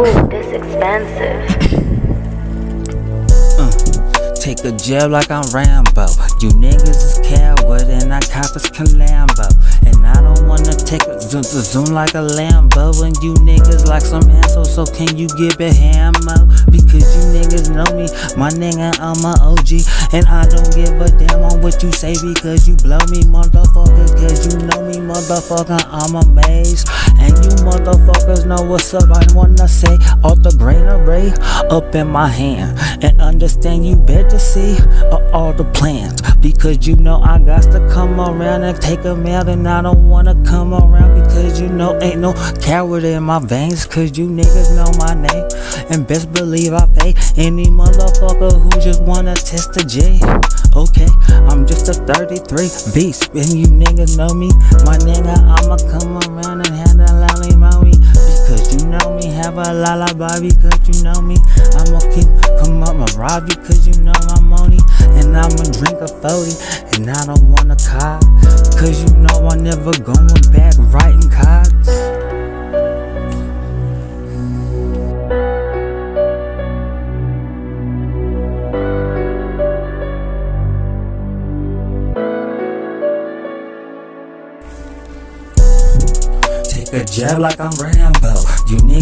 expensive. Uh, take a jab like I'm Rambo. You niggas is coward and I cop this Calambo. And I don't wanna take a zoom, zoom like a Lambo. And you niggas like some asshole, so can you give a hammer? Because you niggas know me, my nigga, I'm a OG. And I don't give a damn on what you say because you blow me, motherfucker. Cause you know me, motherfucker, I'm amazed. And know what's up. I wanna say all the grain array up in my hand. And understand you better see uh, all the plans. Because you know I got to come around and take them out. And I don't wanna come around because you know ain't no coward in my veins. Cause you niggas know my name. And best believe I fake any motherfucker who just wanna test the J. Okay, I'm just a 33 beast. And you niggas know me. My nigga, I'ma come have a lullaby because you know me. I'ma keep come up and rob you cause you know I'm money. And I'ma drink a 40 and I don't wanna cop. Cause you know I'm never going back writing cops. Take a jab like I'm Rambo. You and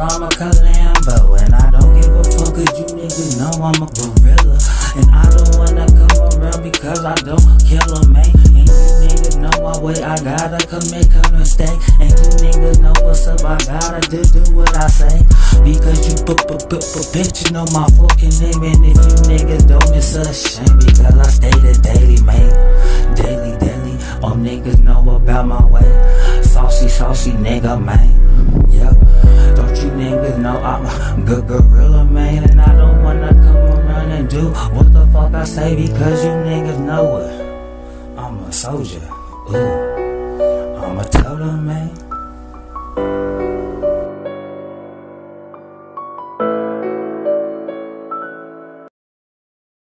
niggas I'm a Calambo. And I don't give a fuck, cause you niggas know I'm a gorilla. And I don't wanna come around because I don't kill a man. And you niggas know my way, I gotta commit a mistake. And you niggas know what's up, I gotta do, do what I say. Because you put, put, put, put bitch, you know my fucking name. And if you niggas don't, it's a shame. Because I stay the daily, Saucy, nigga, man. Yeah. Don't you niggas know I'm a good gorilla, man? And I don't wanna come around and do what the fuck I say because you niggas know it. I'm a soldier. Ooh. I'm a totem, man.